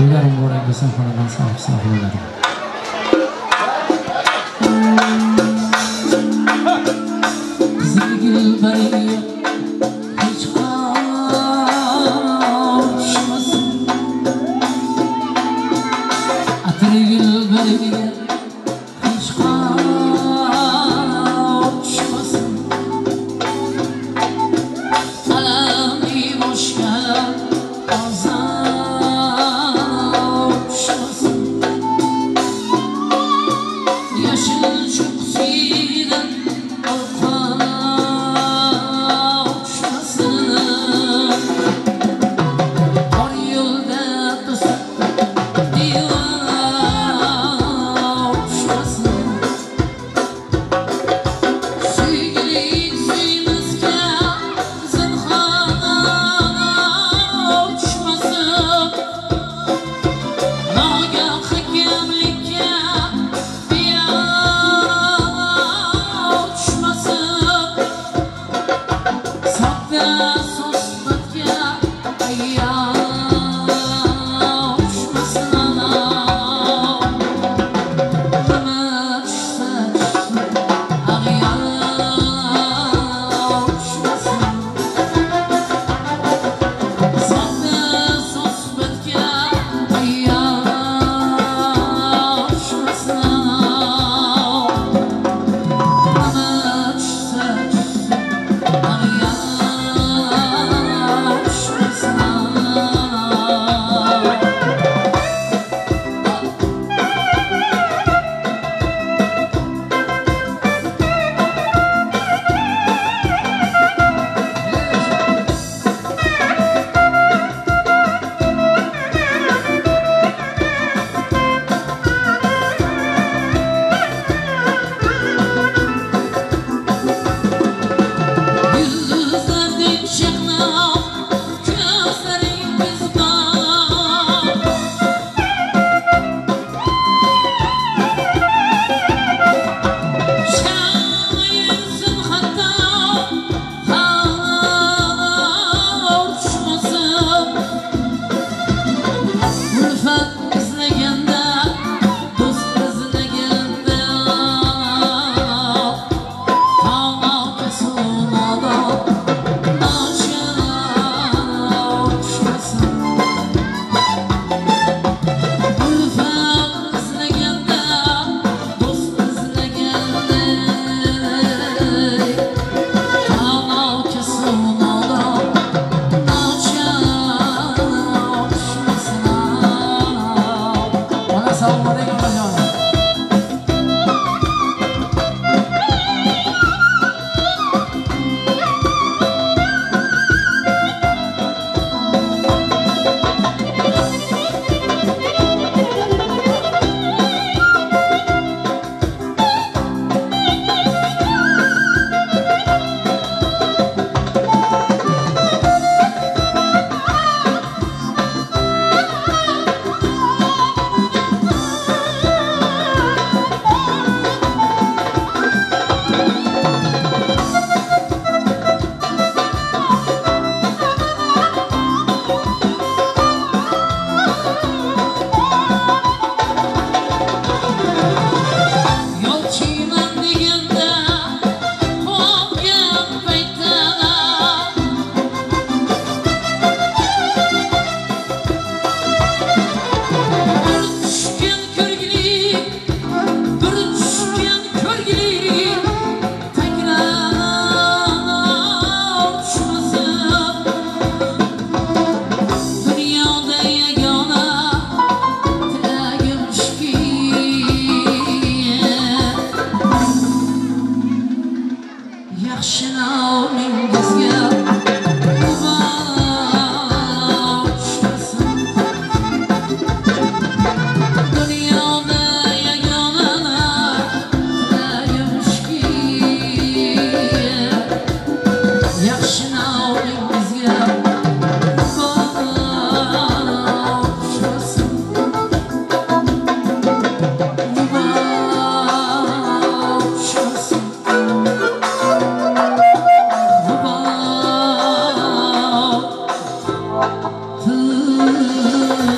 to'ylarim bor bo'lsa xonadan sog'ib sog'ib Thank you. Ooh.